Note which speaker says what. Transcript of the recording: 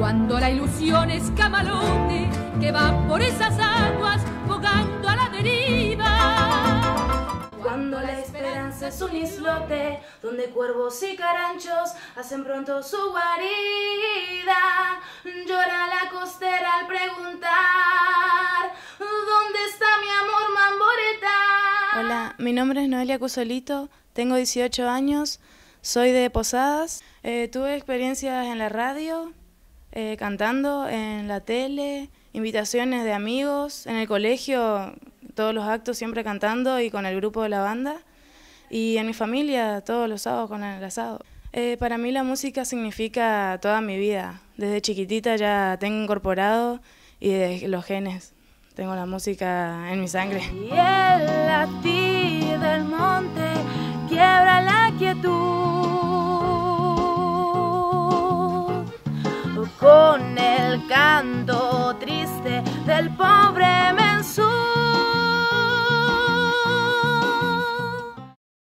Speaker 1: Cuando la ilusión es camalote que va por esas aguas bogando a la deriva.
Speaker 2: Cuando la esperanza es un islote donde cuervos y caranchos hacen pronto su guarida, llora la costera al preguntar ¿Dónde está mi amor mamboreta?
Speaker 3: Hola, mi nombre es Noelia Cusolito, tengo 18 años, soy de Posadas, eh, tuve experiencias en la radio, eh, cantando en la tele, invitaciones de amigos, en el colegio, todos los actos siempre cantando y con el grupo de la banda, y en mi familia todos los sábados con el asado. Eh, para mí la música significa toda mi vida. Desde chiquitita ya tengo incorporado y de los genes. Tengo la música en mi sangre.
Speaker 2: Triste del pobre